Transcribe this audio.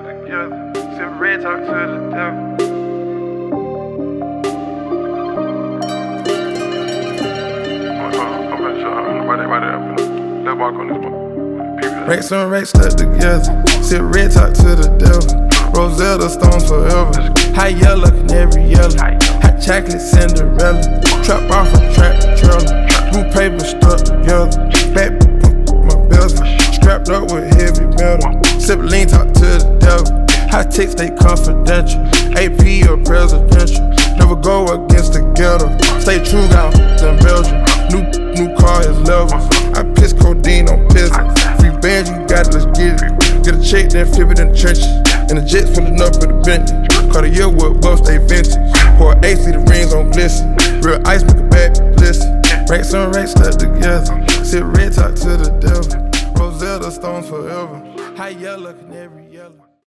some rich stuck together. Sip red talk to the devil. Racks on racks stuck together. Sip red talk to the devil. Rosetta Stones forever. High yellow, canary yellow. Hot chocolate Cinderella. Trap off a trap trailer. Blue paper stuck together. Back my bezel. Strapped up with heavy metal. Sip lean talk to the High ticks, they confidential. AP or presidential. Never go against the ghetto. Stay true, got in Belgium. New new car is levels. I piss codeine on peasants. Freebandz, you got it, let's get it. Get a check, then flip it in the trenches. And the jets filling up with the bench. Year with buff, stay vintage. Pour AC, the rings on glisten. Real ice, make a back listen. Racks on racks stuck together. Sit red talk to the devil. Rosetta Stones forever. High yellow, canary yellow.